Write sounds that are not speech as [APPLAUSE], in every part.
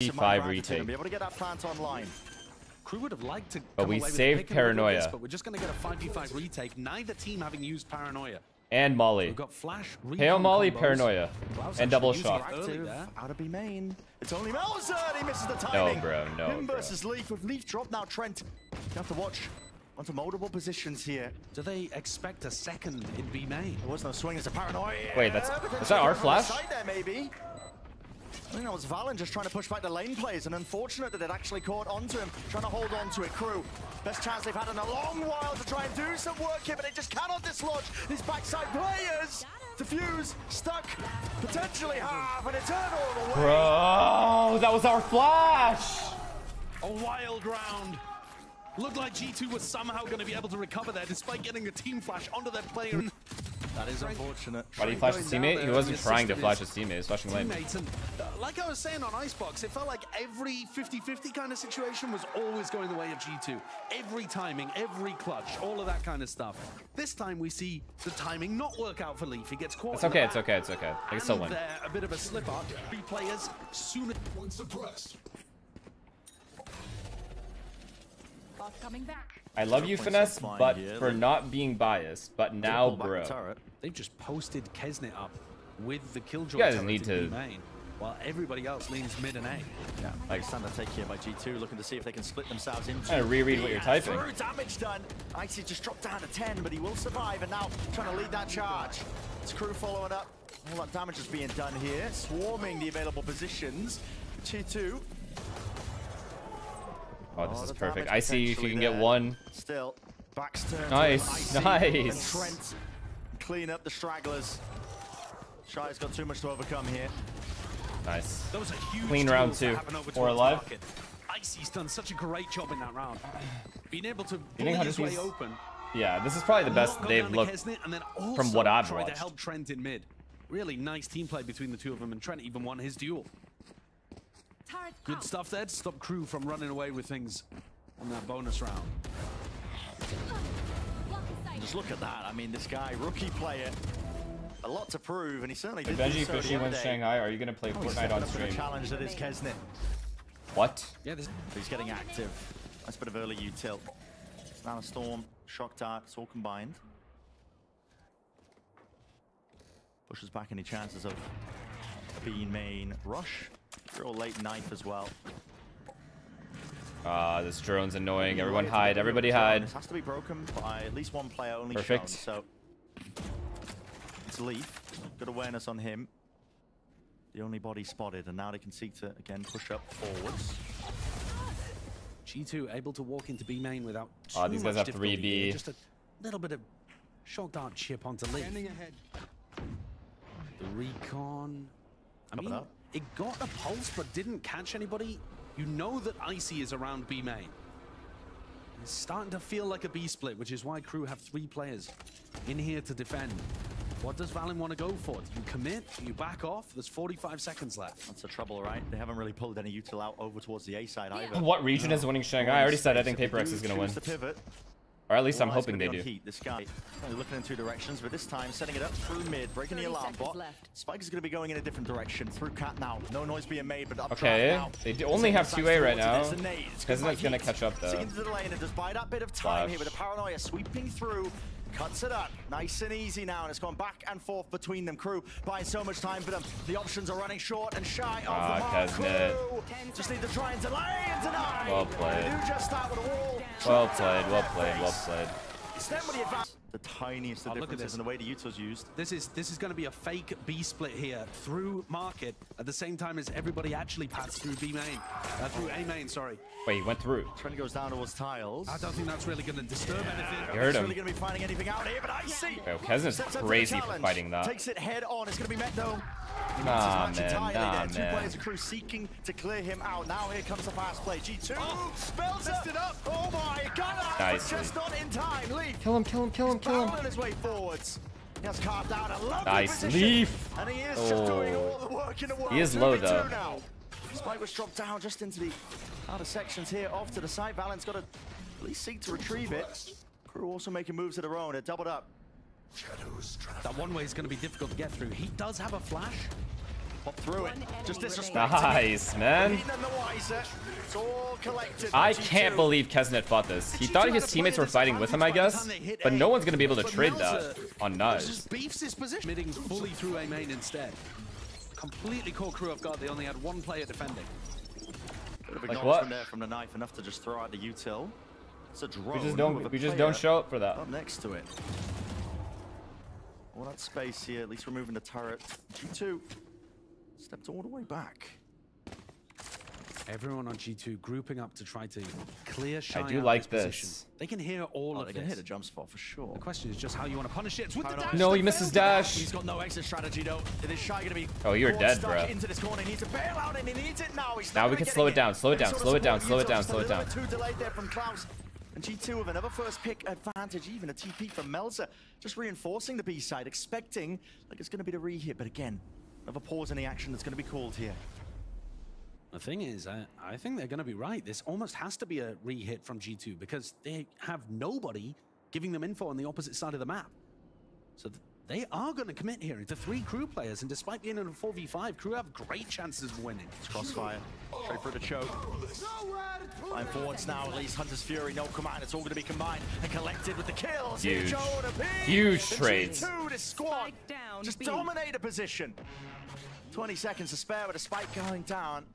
5 retake. Be able to get that plant online. Crew would have liked to But we away with a saved pick and roll with Paranoia. This, but we're just going to get a 5v5 retake. Neither team having used Paranoia. And Molly. We've got Flash, Hail Molly, combos. Paranoia. Klaus And double actually using shock. it early Active there. out of B main. It's only Melser. He misses the timing. bro, no, Him bro. versus Leaf with Leaf drop now. Trent, you have to watch onto multiple positions here. Do they expect a second in B main? There was no swing. It's a paranoia. Wait, that's- is that our flash? There, maybe. I think that was Valyn just trying to push back the lane plays, and unfortunate that it actually caught onto him, trying to hold on to it. Crew, best chance they've had in a long while to try and do some work here, but they just cannot dislodge these backside players. Diffuse, stuck, potentially half, and Eternal away. Bro, that was our flash. A wild round. Looked like G2 was somehow going to be able to recover there despite getting a team flash onto their player. That is unfortunate. Why did he flash his Going down teammate? He wasn't trying to flash his his teammate. He was flashing lane. And uh, like I was saying on Icebox, it felt like every 50-50 kind of situation was always going the way of G2. Every timing, every clutch, all of that kind of stuff. This time we see the timing not work out for Leaf. He gets caught. It's okay, it's okay, it's okay. They can still win. there, a bit of a slip up. Three players soon. One suppressed. Bot coming back. I love you, Finesse, but here, for like- not being biased. But now, Pull the bro. They've just posted Keznit up with the Killjoy You guys need to- main, while everybody else leans mid and A. Yeah, Like- like standard take here by G2, looking to see if they can split themselves into. Trying to reread what you're typing. Through damage done. Icy just dropped down to 10, but he will survive, and now trying to lead that charge. His crew following up. All that damage is being done here, swarming the available positions. G2. Oh, this Oh, is perfect. I see if you potentially can get one. Still, backs. Nice, nice. Trent clean up the stragglers. Shyy's got too much to overcome here. Nice. Those are huge Clean round two. happen Four alive. Icy's done such a great job in that round. Being able to think bully his way open. Yeah, this is probably the best they've looked. Keznit, and then also from what I've try watched. to help Trent in mid. Really nice team play between the two of them, and Trent even won his duel. Turret Good stuff there to stop Crew from running away with things on that bonus round. Just look at that. I mean, this guy, rookie player, a lot to prove, and he certainly did. do Benji so the Fishy other wins. Shanghai, are you gonna play Oh, Fortnite on up to the stream? challenge that is Keznit. What? Yeah, this He's getting active. Nice bit of early util. Now a storm, shock dart, it's all combined. Pushes back any chances of a B main rush. Real late knife as well. Ah, this drone's annoying. Everyone Right, it's a hide. bit of a Everybody hide. This has to be broken by at least one player only Perfect. shown, so it's Leaf. Good awareness on him. The only body spotted, and now they can seek to again push up forwards. G2 able to walk into B main without too Oh, these guys much have three difficulty. B. Just a little bit of shock dart chip onto Lee. ahead. The recon. I Top it mean, up. it got a pulse but didn't catch anybody. You know that Icy is around B main. It's starting to feel like a B split, which is why crew have three players in here to defend. What does Valyn want to go for? Do you commit? Do you back off? There's 45 seconds left. That's the trouble, right? They haven't really pulled any util out over towards the A side either. What region is winning Shanghai? I already said I think Paper Rex is gonna win. The pivot. Or at least I'm hoping they do. Heat. This guy only looking in two directions, but this time setting it up through mid, breaking the alarm seconds bot. left. Spike is going to be going in a different direction through cat now. No noise being made, but up Okay, now. they only have 2A right now. There's a nade. It's Keznit's gonna catch up, though. Seeing into the lane, and just by that bit of time Flash. here with the paranoia sweeping through. Cuts it up, nice and easy now, and it's gone back and forth between them. Crew buying so much time for them. The options are running short and shy of Ah, the mark. Crew just need to try and delay and deny. Well played. Do just that with a wall. Well played, well played, well played. Extend with the advance. The tiniest of Oh, look at differences this. in the way the util's used. This is this is going to be a fake B split here through market at the same time as everybody actually passed through B main, uh, through A main. Sorry, Wait, he went through. Trent goes down towards tiles. I don't think that's really going to disturb anything. You heard He's him. really going to be finding anything out here, but I see. Yo, Keznit's Steps up to the crazy for fighting that. Takes it head on. It's going to be met though. He Nah, meets his match man, entirely nah, there. Two players of crew seeking to clear him out. Now here comes the fast play. G2 Oh, spells it up. Oh my god! Nice, just not in time. Leaf Kill him, kill him, kill him, kill him. barreling his way forwards. He has carved out a lovely Nice position. leaf. And he is just doing Oh. all the work in the world. He is low, though. Now. Spike was dropped down just into the outer sections here, off to the side. Valyn's got to at least seek to retrieve it. Crew also making moves of their own. They're doubled up. Shadows travel. That one way is going to be difficult to get through. He does have a flash Pop through it. Just disrespect. Nice, man. None the wiser. It's all collected. I can't believe Keznit fought this. He thought his teammates were fighting with him, I guess, but no one's gonna be able to trade that on Nudge. Just beefs his position. Midting fully through A main instead. Completely caught crew off guard. They only had one player defending. Like acknowledgement what? there from the knife, enough to just throw out the util. It's a drone. We just don't we just don't show up for that. Up next to it. All that space here, at least removing the turret. G2 stepped all the way back. Everyone on G2 grouping up to try to clear i do like this position. They can hear all Oh, of they this. can hit a jump spot for sure. The question is just how you want to punish it. It's with the Hold dash. No, he misses dash. He's got no exit strategy though. It is Shyy gonna be. Oh, you're dead, stuck bruh. Into this corner, he needs to bail out, and he needs it now. He's Now we can slow it in. down, slow it down, slow it down, slow it down, slow it down. Too delayed there from Klaus. And G2 with another first pick advantage, even a TP from Melser, just reinforcing the B side, expecting like it's going to be the re-hit, but again, another pause in the action that's going to be called here. The thing is, I, I think they're going to be right. This almost has to be a re-hit from G2 because they have nobody giving them info on the opposite side of the map. So th- they are going to commit here into three crew players, and despite being in a 4v5, crew have great chances of winning. It's crossfire, straight for the choke. Flying forwards now, at least Hunter's Fury, no command, it's all going to be combined and collected with the kills. Huge. Huge trades. G2, this squad, down, just B. dominate a position. 20 seconds to spare with a spike going down.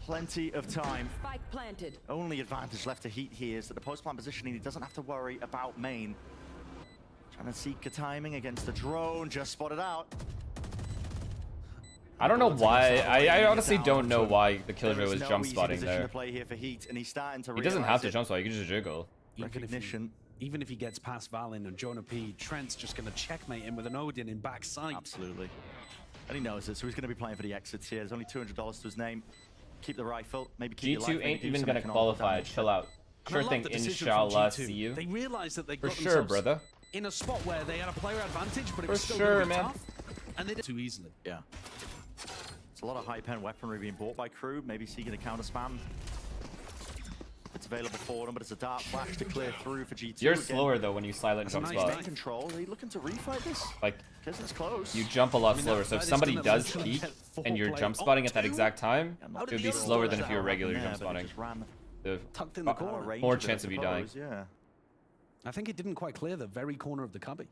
Plenty of time. Spike planted. Only advantage left to Heat here is that the post-plant positioning, he doesn't have to worry about main. Trying to seek a timing against the drone, just spotted out. I don't know why. I, I honestly don't know why the There Killjoy is was no jump spotting there. to play here for Heat, and he's starting to He doesn't have to jump spot. He can just jiggle. Even if, he, Recognition. even if he gets past Valyn and JonahP, Trent's just going to checkmate him with an Odin in backside. Absolutely. And he knows it, so he's going to be playing for the exits here. There's only $200 to his name. Keep the rifle, maybe keep your life, G2 maybe ain't even gonna qualify. Chill out. Sure thing, the decision from inshallah, see you. They realized that they For got sure, brother. In a spot where they had a player advantage, but it For was still sure, gonna man. tough, and they did too easily. Yeah. It's a lot of high pen weaponry being bought by crew, maybe seeking a counter spam. It's available for them, but it's a dark flash to clear through for G2. You're Again, slower though when you silent That's jump nice spot. day. in control. Are you looking to refight this? Like Because it's close. you jump a lot I mean, slower. So if somebody does literally peek and you're jump spotting at that exact time, it would be slower than if you were regular Yeah, jump but spotting. The Tucked in the corner. range More of it, I chance of you dying. Yeah. I think it didn't quite clear the very corner of the cubby.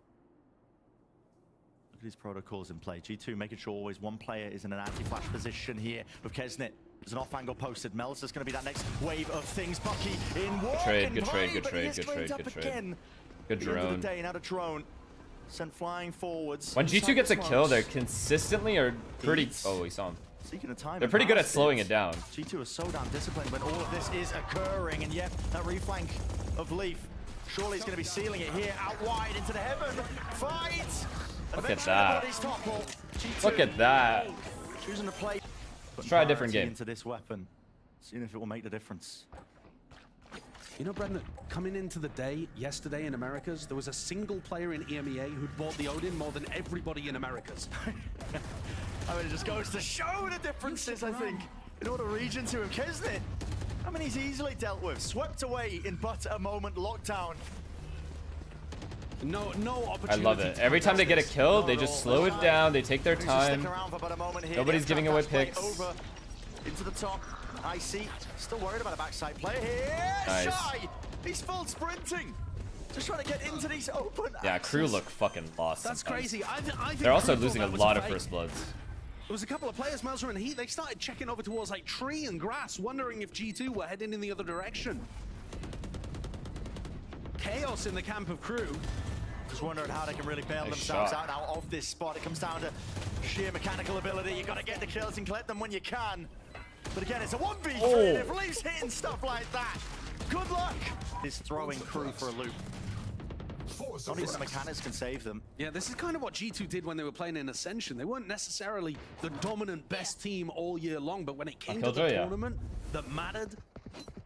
Look at these protocols in play. G2 making sure always one player is in an anti-flash position here with Keznit. There's an off angle posted. Mel's just going to be that next wave of things. Bucky in walk trade, and good trade, play, good but he trade, is good cleaned trade, up good trade. again. Good At the end of drone. the day, now the drone sent flying forwards. When Inside G2 gets a the kill, they're smokes. consistently are pretty. Beats. Oh, we saw him. Seeking a time They're pretty good at advantage. slowing it down. G2 is so damn disciplined when all of this is occurring, and yet that reflank of Leaf. Surely he's going to be sealing it here, out wide into the heaven. Fight! Look at that. everybody's toppled. G2 Look at that. Choosing to play. Putting try a different game. Into this weapon, seeing if it will make the difference. You know, Brendan, coming into the day yesterday in Americas, there was a single player in EMEA who'd bought the Odin more than everybody in Americas. [LAUGHS] I mean, it just goes to show the differences, I think, in all the regions who have Keznit. I mean, he's easily dealt with, swept away in but a moment lockdown. No, no opportunity. I love it. Every time they get a kill, they just slow it down. They take their Needs to stick time. around for but a moment here. Nobody's giving away picks. Over into the top. I see. Still worried about a backside player here. Nice. Shyy. He's full sprinting. Just trying to get into these open. Yeah, crew look fucking lost. That's sometimes. crazy. I, th I think They're also losing a lot of first bloods. There was a couple of players, Melser and Heat, they started checking over towards like tree and grass, wondering if G2 were heading in the other direction. Chaos in the camp of crew. Just wondering how they can really bail Nice themselves shot. out now of this spot. It comes down to sheer mechanical ability. You got to get the kills and collect them when you can. But again, it's a 1v3. Oh. and If Leaf's hitting stuff like that, good luck. Is throwing crew for a loop. Not even the mechanics can save them. Yeah, this is kind of what G2 did when they were playing in Ascension. They weren't necessarily the dominant best team all year long, but when it came to the Killjoy, yeah. tournament that mattered,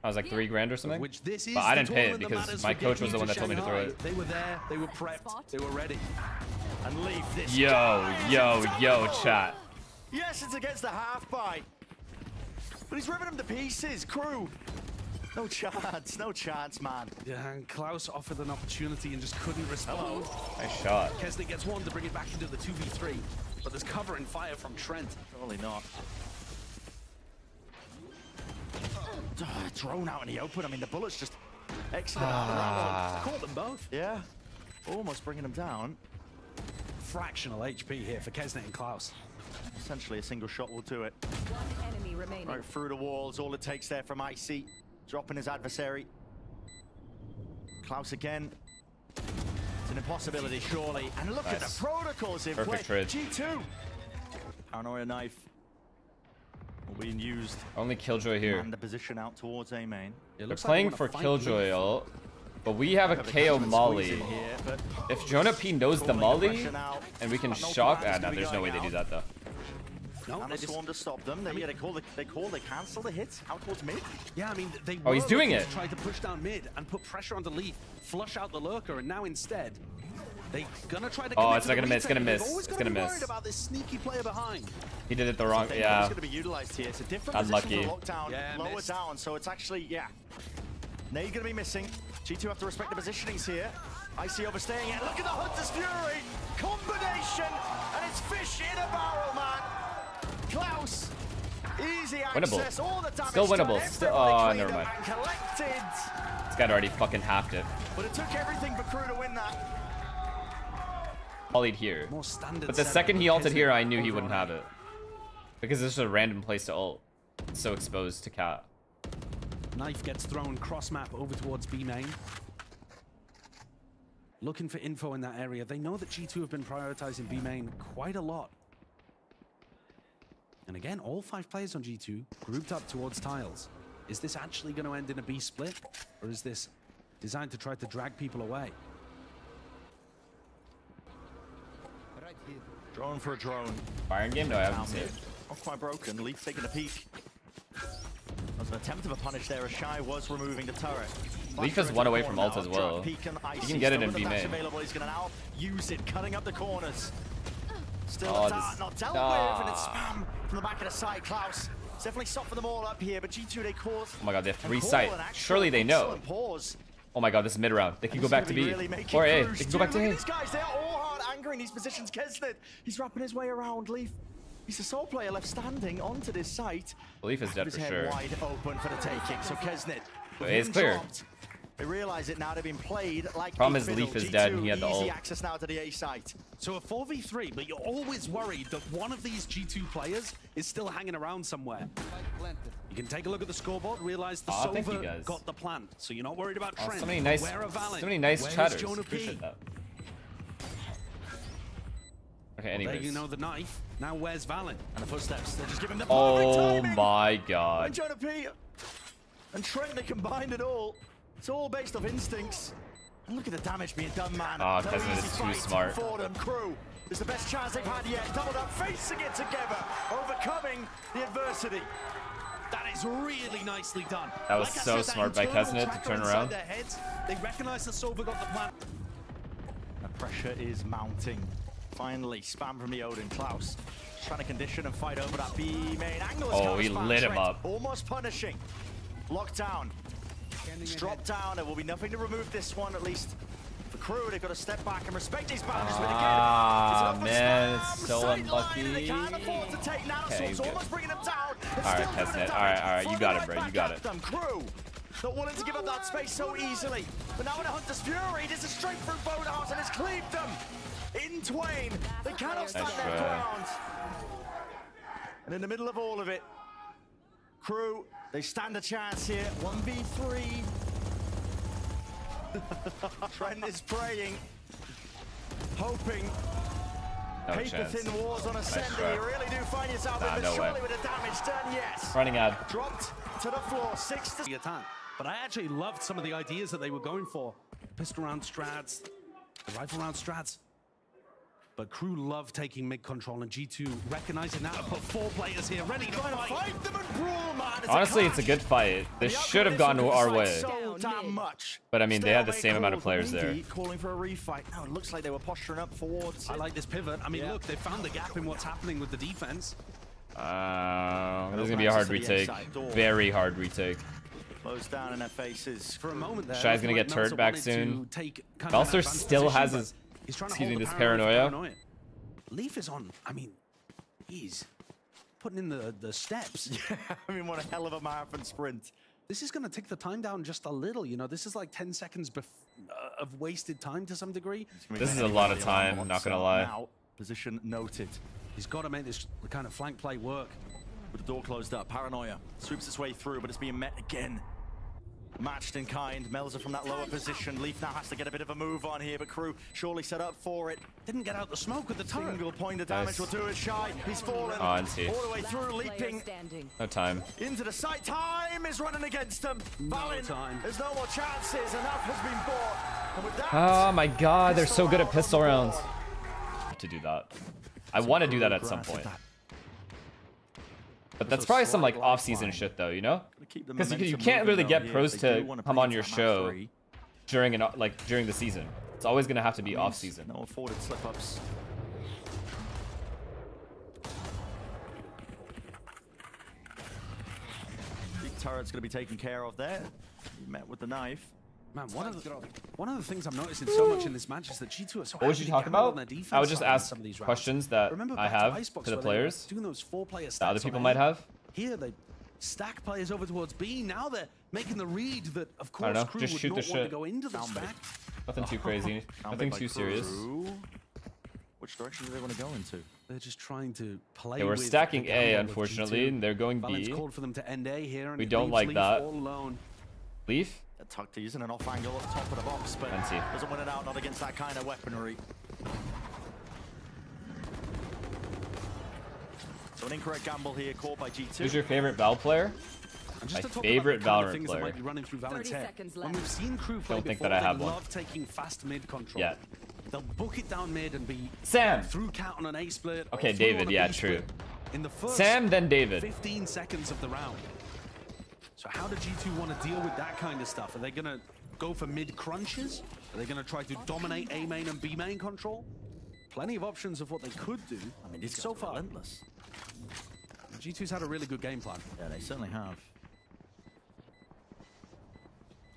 I was like three grand or something. which this is But I didn't pay it because my coach was the one that told me to throw it. They were there, they were prepped, they were ready. And leave this. Yo, yo, yo, chat. Yes, it's against the half by. But he's ripping him to pieces. Crew. No chance. No chance, man. Yeah, and Klaus offered an opportunity and just couldn't respond. Hello. Nice shot. Keznit gets one to bring it back into the 2v3. but there's cover and fire from Trent. Surely not. Ah, Drone out in the open. I mean, the bullets just exited out of Ah. that. Caught them both. Yeah. Almost bringing them down. Fractional HP here for Keznit and Klaus. Essentially, a single shot will do it. One enemy remaining. Right through the walls. All it takes there from Icy. Dropping his adversary. Klaus again. It's an impossibility, surely. And look at the protocols in Perfect play. trade. G2. Paranoia knife. All being used. Only Killjoy here. And the position out towards A main. It They're looks like playing for Killjoy Leaf. ult, but we have a Have KO Molly. here, If JonahP knows the Molly, and we can shock... plan Ah, is no, there's no way going they do that, though. No, And they a just, swarm to stop them. They, yeah, they call, the, they call, they cancel the hit out towards mid. yeah, I mean, they Oh, he's were doing it. to Try to push down mid and put pressure on the Leaf, flush out the lurker, and now instead, they're gonna try to. Oh, it's to not gonna miss, It's gonna They've miss, always it's gotta gonna miss. worried about this sneaky player behind. He did it the wrong... It's Yeah. going to be utilized here. It's a different Unlucky. position for lockdown, Yeah, lower missed. down. So it's actually, yeah. Nade going to be missing. G2 have to respect the positionings here. I see overstaying it. Look at the Hunter's Fury. Combination. And it's fish in a barrel, man. Klaus. Easy Winnable. All the Still winnable. Still- oh, never mind. Collected. This guy already fucking halved it. But it took everything for Crew to win that. Mollied here. But the second he ulted here, I knew he wouldn't have it. Because this is a random place to ult. It's so exposed to cat. Knife gets thrown cross map over towards B main. Looking for info in that area. They know that G2 have been prioritizing B main quite a lot. And again, all five players on G2 grouped up towards tiles. Is this actually going to end in a B split? Or is this designed to try to drag people away? Drone for a drone. Iron game? No, I haven't Down seen mid. it. Not quite broken. Leaf taking a peek. That was an attempt of a punish there as Shyy was removing the turret. Leaf is one away from ult as well. He can get it still in B dash main. Available. He's going to now use it, cutting up the corners. Still Oh, this- not dealt Ah. with, and it's spam from the back of the side. Klaus it's definitely softened them all up here, but G2 they cause. Oh my god, they have three sight. Surely they know. Pause. Oh my god, this is mid round. They can go back to B. really Or A. They can go back to A. these guys, they're all hard angry in these positions. Keznit, he's wrapping his way around Leaf. He's the sole player left standing onto this site. Leaf is dead His for head sure. wide open for the taking. So Keznit, with A is him clear. dropped, They realize it now. They've been played like Problem a is. Leaf is G2, dead and he had the easy ult. access now to the A site. So a 4v3, but you're always worried that one of these G2 players is still hanging around somewhere. You can take a look at the scoreboard, realize the ah, Aw, thank you Sova got the plan. So you're not worried about Oh, Trent. so many nice, Where are Valyn? so many nice Where's chatters. Appreciate that. Okay, There anyways. you know the knife. Now where's Valyn? And the footsteps, they're just giving the perfect Oh timing. my And god. JonahP and Trent, they combined it all. It's all based off instincts. And look at the damage being done, man. Ah, no easy is too smart. For them, crew. It's the best chance they've had yet. Doubled up, facing it together, overcoming the adversity. That is really nicely done. That was Like so said, smart by Keznit to turn around. Their heads, they recognize that Sova got the plan. The pressure is mounting. Finally, spam from the Odin. Klaus trying to condition and fight over that B main angle. Oh, he lit him up. Almost punishing. Lockdown. It's dropped down. There will be nothing to remove this one, at least. The crew, they've got to step back and respect these boundaries. but again, Ah, it's an open man, spam, it's so sideline, and unlucky. They can't afford to take now, so Okay, it's good. almost bringing them down. It's All right, still doing Keznit. the All right, all right. you got it, right bro, you got it. Them. Crew, not willing to give up that space so easily. But now in a Hunter's Fury, this a straight through Bonehouse and it's cleaved them in twain. They cannot stand Nice their ground. And in the middle of all of it, Crew, they stand a chance here. 1v3. [LAUGHS] Trent is praying, hoping. No Paper chance. thin wars on ascending. try. You really do find yourself Nah, in, but no way. with the damage done, yes. Running ad. Dropped to the floor, six to the attack. But I actually loved some of the ideas that they were going for. Pistol round strats, rifle round strats. But crew love taking mid control and G2 recognizing that and put four players here ready to to fight. fight them and brawl, man. It's Honestly, it's a good fight. This should have gone our way. side much. But, I mean, they had the same amount of players there. Calling for a refight. No, it looks like they were posturing up towards. I like this pivot. I mean, look, they found the gap in what's happening with the defense. Uh, this is gonna be a hard access to the retake. Very hard retake. Closed down in their faces. For a moment there, Shyy's gonna get like turret back soon. to take kind of an Melser advanced still position, has his- he's trying to excuse me, the this paranoia paranoia. Leaf is on. I mean, he's putting in the, the steps. [LAUGHS] Yeah, I mean, what a hell of a marathon sprint. This is going to take the time down just a little. You know, this is like 10 seconds bef- uh, of wasted time to some degree. This is a lot of time, not gonna lie. Now, position noted. He's got to make this kind of flank play work. With the door closed up, Paranoia sweeps its way through, but it's being met again. Matched in kind, Melser from that lower position. Leaf now has to get a bit of a move on here, but Crew surely set up for it. Didn't get out the smoke with the turret. Single point of damage Nice. will do it shy. He's oh, fallen Oh, I see. all the way through, leaping standing. No time. into the site. Time is running against him. No Valyn, time. there's no more chances. Enough has been bought. And with that, Oh my god, they're so good at pistol pistol rounds rounds. on board. To do that. I want to do that at some Grasp point. That. But that's a probably some like off-season lifeline. shit though, you know? Gotta keep the Because you, you can't really get pros to come on your show three. during an like during the season. It's always gonna have to be off-season. No afforded slip-ups. Big turret's going to be taken care of there. He met with the knife. Man, one of, the, one of the things I'm noticing so much in this match is that G2 are so What would you heavily talk gambled on about? I would just side ask some of these rounds. questions that Remember I back to have to the where they were players doing those four-player that other people might have. Here they stack players over towards B. Now they're making the read that, of I course, don't know, Crew just would shoot not the want to shit. go into the Sound stack. Nothing too crazy. [LAUGHS] Nothing too serious. Which direction do they want to go into? They're just trying to play. Yeah, we're with the stacking A, unfortunately, and they're going Valyn's B. called for them to end A here, and We don't like Leaf that. Leaf? They're tucked using an off angle at the top of the box, but Fancy. doesn't win it out, not against that kind of weaponry. So an incorrect gamble here, caught by G2. Who's your favorite Val player? My favorite about the kind of Valorant player. That might be running through Valorant's 30 seconds When we've seen crew play Don't think before, that I have one. love taking fast mid control. Yeah. They'll book it down mid and be Sam. through cat on an A split. Okay, David, yeah, true. In the first Sam, then David. 15 seconds of the round. So how do G2 want to deal with that kind of stuff? Are they going to go for mid crunches? Are they going to try to dominate A main and B main control? Plenty of options of what they could do. I mean, it's so far, relentless. G2's had a really good game plan. Yeah, they certainly have.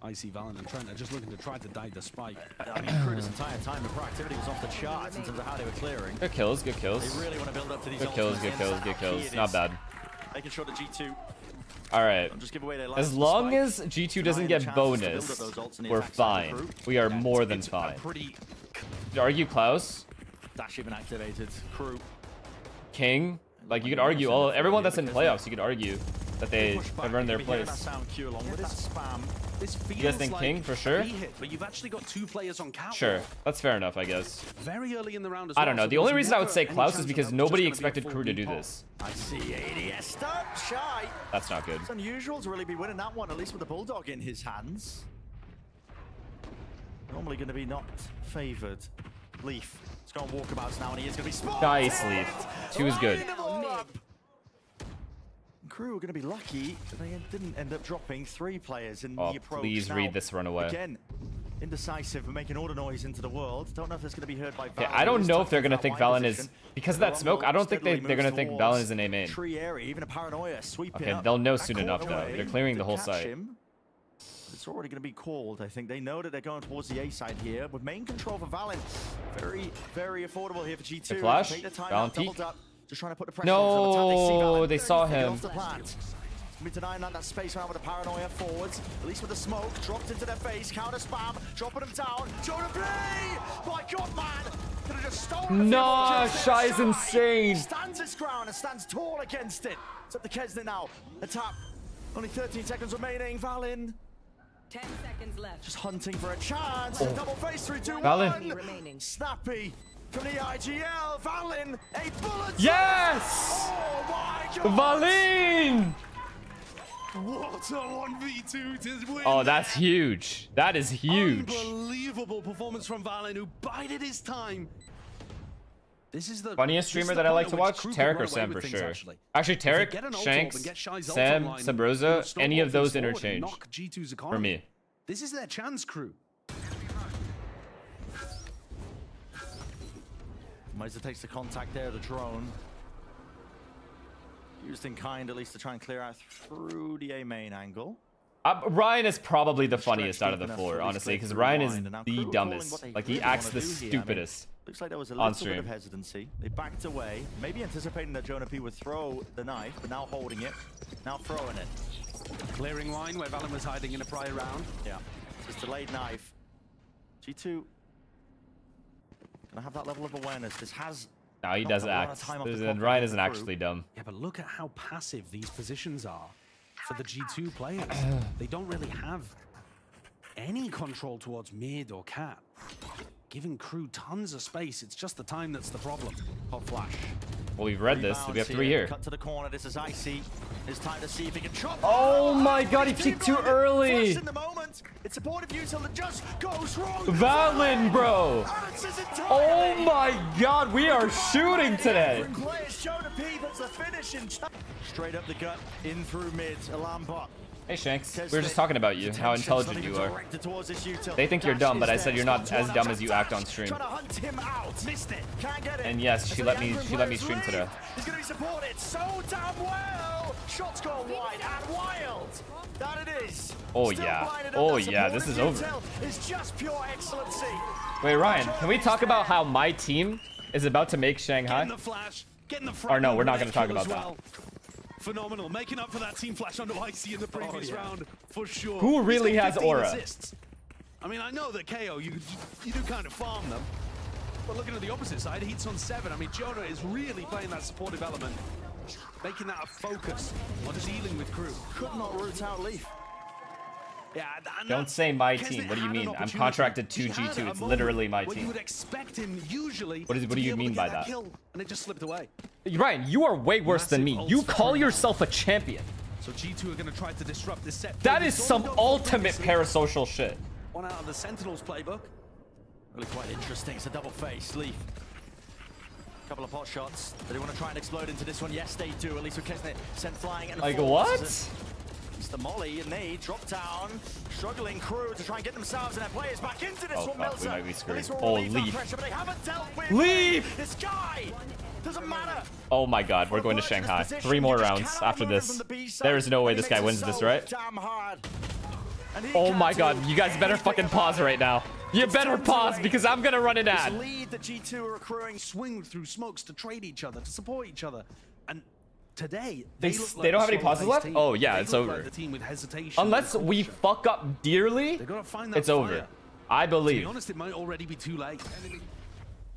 I see Valyn and Trent are just looking to try to die the spike. I mean, Crew this entire time, the proactivity was off the charts in terms of how they were clearing. Good kills, good kills. They really want to build up to these Good kills, good kills, good kills. Not bad. Making sure that G2 Give away. As long as G2 doesn't get chances to build bonus, up those ults in the we're fine. of the Crew. We are more than fine. Pretty Argue Klaus, Dash even activated. Crew. King. Like you could argue all everyone that's in playoffs, you could argue that they have earned their You're hearing That place. sound cue along with that spam. This feels guys think like King for sure? Hit, but you've actually got two players on. Sure, that's fair enough, I guess. Very early in the round as I don't know. The only reason I would say Klaus is because nobody just gonna be a expected Crew to do this. I see ADS stop shy. That's not good. It's unusual to really be winning that one, at least with the Bulldog in his hands. Normally going to be not favoured. Leaf. It's going walkabouts now, and he is going to be spotted. Nice, Leaf. Two is good. Line them all up. Crew are going to be lucky they didn't end up dropping three players in Oh, the approach. please Now, read this runaway. Again, indecisive making all the noise into the world. Don't know if it's going to be heard by Valyn. I don't know if they're gonna think Valyn is- because of that smoke, I don't think they, they're gonna think Valyn is an A main. Tree area, even a paranoia Okay, up. they'll know soon enough, though. They're clearing the whole site. him. It's already going to be called, I think. They know that they're going towards the A side here. With main control for Valyn, very, very affordable here for G2. The flash, Valyn peek. up. Just trying to put the pressure No, on. So the they, see they saw him. Off the plant. Be denying that, that space around with the paranoia forwards. At least with the smoke, dropped into their face, counter spam, dropping them down. JonahP! My God, man! Could have just stolen a few Nah, more kills there. Shyy's insane. Stands its ground and stands tall against it. It's up to Keznit now. A tap. Only 13 seconds remaining. Valyn 10 seconds left. just hunting for a chance. A double face 3 2 Valyn. 1. Remaining. Snappy from the IGL. Valyn, a bullet. Yes! Oh my God! Valyn! What a 1v2 to win! Oh, that's huge. That is huge. Unbelievable performance from Valyn, who bided his time. This is the Funniest streamer the that I like to watch, Tarik or Sam for things, sure. Actually. Actually, Tarik, get an ult orb Shanks, and get Shyy's ult Sam, Subroza, any of those interchange for me. This is their chance, Crew. Melser takes the contact there, the drone. Used in kind, at least, to try and clear out through the A main angle. Uh, Ryan is probably the funniest out of the four, to at least honestly, because Ryan is blind, and now the Crew are calling dumbest. Like he acts the do here. I mean, stupidest. Looks like there was a On little bit of hesitancy. They backed away, maybe anticipating that JonahP would throw the knife, but now holding it, now throwing it. Clearing line where Valyn was hiding in a prior round. Yeah, just delayed knife. G2 gonna have that level of awareness. This has No, he doesn't act. the There's- clock And Ryan isn't actually dumb. Yeah, but look at how passive these positions are for the G2 players. [CLEARS THROAT] they don't really have any control towards mid or cap. Giving crew tons of space. It's just the time that's the problem. hot flash. Well, we've read this. We have three here. Cut to the corner. This is icy. It's time to see if he can chop. Oh my god, he He's peeked too early. Flash in the moment. It's supportive use till it just goes wrong. Valyn, bro. Oh my god, we are shooting today. Different Players JonahP puts the finish in. Straight up the gut, in through mid. Alarm bot. Hey Shanks, we were just talking about you, how intelligent you are. They They think you're dumb, but I said you're not as dumb as you act on stream. Trying to hunt him out. Missed it. Can't get it. And yes, she let me- she let me stream today. He's going to be supported so damn well. Shots go wide and wild. That it is. Oh, yeah. Oh, yeah, this is over. supportive util is just pure excellency. Wait, Ryan, can we talk about how my team is about to make Shanghai? Getting the flash, getting the front Or no, we're not gonna talk about that. Well. Phenomenal, making up for that team flash under Icy in the oh, previous yeah. round for sure. Who really has aura? Assists. I mean, I know that KO, you you do kind of farm them, but looking at the opposite side, Heat's on seven. I mean, Jonah is really playing that supportive element, making that a focus on dealing with crew. Could not root out Leaf. Yeah, and Don't say my team. What do you mean? I'm contracted to G2. It's literally my team. You would expect him usually. What is- what do you mean by that? Kill, and it just slipped away. Ryan, you are way worse than me. You call yourself a champion. So G2 are going to try to disrupt this set. That some already got four ultimate parasocial shit. One out of the Sentinels playbook. Really quite interesting. It's a double face. Leaf. Couple of pot shots. Do they want to try and explode into this one? Yes, they do. At least with Keznit sent flying and Like falls. what? It's the Molly, and they drop down. Struggling crew to try and get themselves and their players back into this Oh, one. fuck, we Melser. might be screwed. Oh, relieve that pressure, but they haven't dealt with Leaf! this guy. Doesn't matter. Oh my god, we're going to Shanghai. Three more rounds after this. There is no way this guy wins this, right? Damn hard. And he Oh my god, you guys better fucking pause right now. You better pause because I'm gonna run an This ad. lead that G2 are accruing. Swing through smokes to trade each other, to support each other. And today, They they, s- look they don't have any pauses left? team. Oh, yeah, They it's over. Like the team with hesitation Unless we fuck up dearly, They gotta find that it's over. fire. I To be believe. honest, it might already be too late.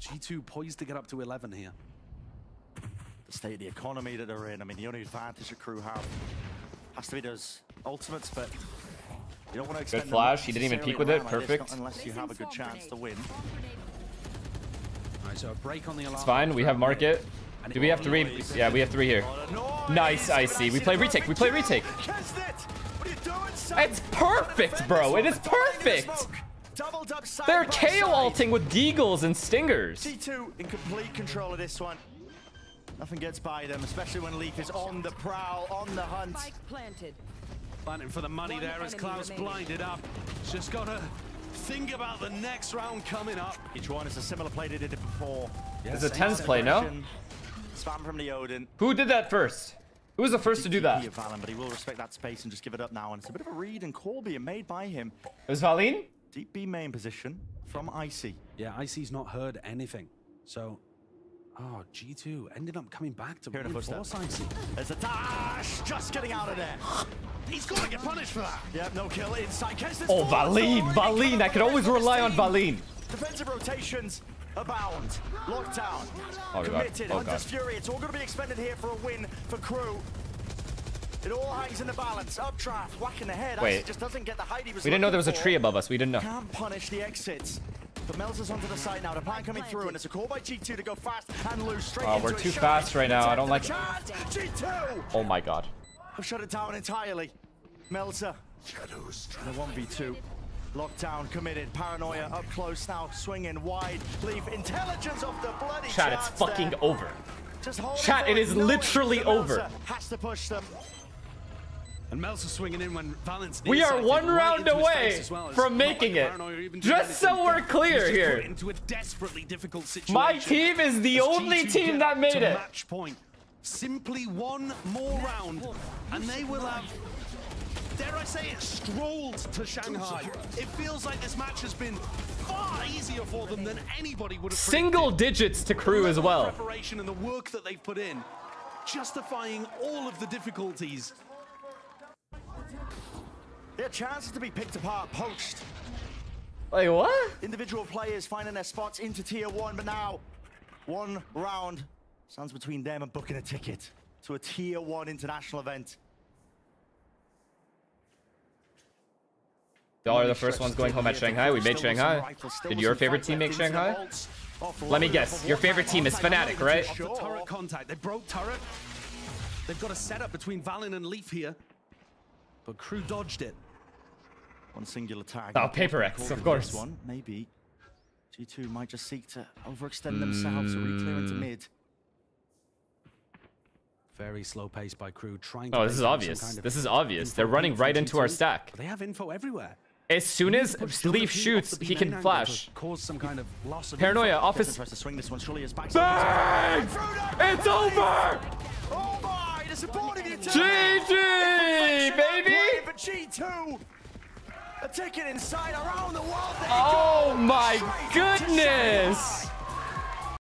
G2 poised to get up to 11 here. the state of the economy that they're in. I mean, the only advantage a crew have has to be those ultimates, but you don't want to extend flash. He didn't even necessarily peek with it. around like this, Perfect. unless you have a good chance to win. All right, so a break on the alarm. It's fine. We have market. Do we have three? Yeah, we have three here. Nice, I see. We play retake. We play retake. It's perfect, bro. It is perfect. They're KO alting with deagles and stingers. T2 in complete control of this one. Nothing gets by them, especially when Leaf is on the prowl, on the hunt. Planted. Planning for the money One there as Klaus remaining. blinded up. Just gotta think about the next round coming up. Each one is a similar play they did it before. It's a tens play, no? Spam from the Odin. Who did that first? Who was the first to do that? TP of Valyn, but he will respect that space and just give it up now. And it's a bit of a read and call being made by him. It was Valyn? Deep B main position from Icy. Yeah, Icy's not heard anything. So, oh, G2 ended up coming back to Here in a reinforce footstep. Icy. There's a dash, just getting out of there. He's got to get punished for that. Yep, no kill inside. Kestis Oh, falls, Valyn, Valyn. I could always rely on team. Valyn. Defensive rotations abound. Lockdown. Oh, Committed. Oh, Hunter's Fury. It's all going to be expended here for a win for Crew. It all hangs in the balance. Updraft, whacking the head. Wait. Actually just doesn't get the height he was We didn't know there was a tree above us. We didn't know. Can't punish the exits. But Melser's onto the side now. The plan coming through, and it's a call by G2 to go fast and loose straight Oh, into we're too fast right now. I don't like it. G2 Oh my god. I've shut it down entirely. Melser. In a 1v2. Lockdown committed. Paranoia up close now. Swinging wide. Leave intelligence off the bloody Chat, it's fucking there. over. Just holding Chat, it is literally over. Has to push them. And Mel's swinging in when Valence We are one round into his away as well. It's from making like it. Just so we're clear here. into a desperately difficult situation. My team is the as only team that made it. Match point. Simply one more round, and they will have. Dare say it, strolled to Shanghai. It feels like this match has been far far easier for them than anybody would have Single predicted. digits to crew as The well. Preparation and the work that they've put in, justifying all of the difficulties. There are chances to be picked apart, poached. Like what? Individual players finding their spots into tier one, but now one round stands between them and booking a ticket to a tier one international event. Y'all are the first ones going home at Shanghai. We made Shanghai. Did your favorite team make Shanghai? Let me guess, your favorite team is Fnatic, right? Turret contact. They broke turret. They've got a setup between Valyn and Leaf here. But Crew dodged it. One singular tag. Oh, Paper Rex, of course. This one, maybe. G2 might just seek to overextend themselves to re-clear into Mm. mid. Very slow pace by Crew, trying to Oh, this is obvious. kind of This is obvious. They're running right into our stack. They have info everywhere. As soon as Leaf Double P off shoots, he can flash. kind of Paranoia, office. tries to swing this one. Surely his back. Bang! It's over! Oh my! The support of your GG, baby! For G2! A ticket inside around the world. Oh my goodness!